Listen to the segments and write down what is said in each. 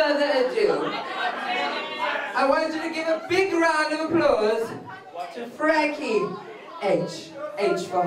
further ado, I want you to give a big round of applause to Frankie H. H for.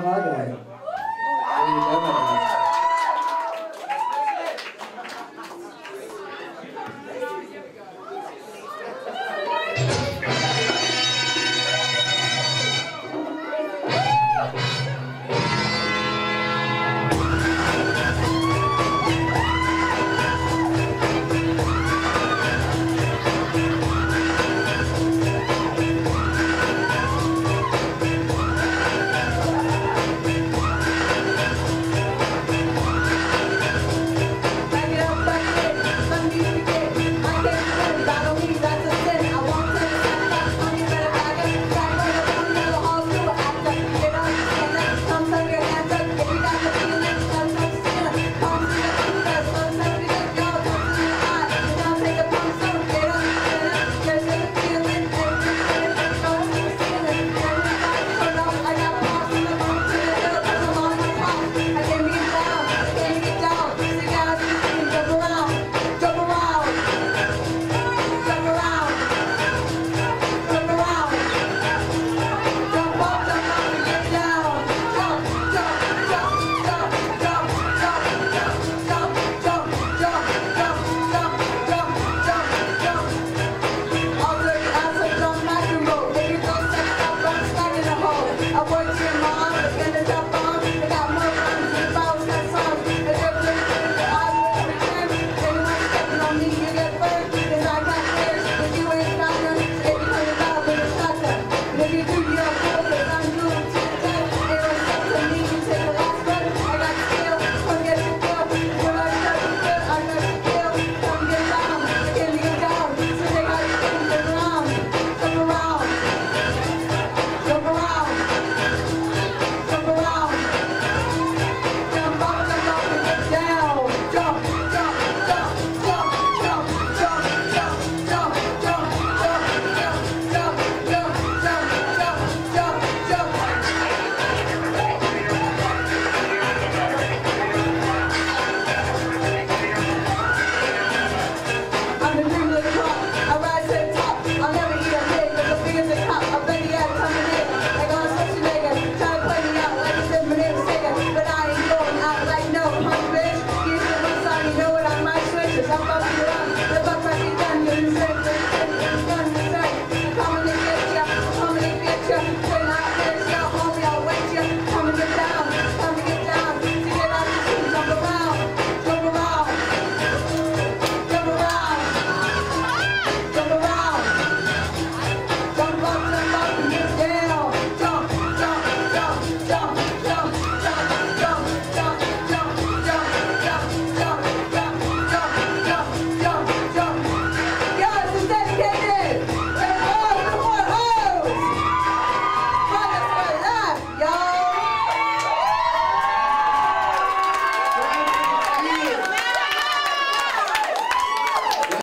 Somebody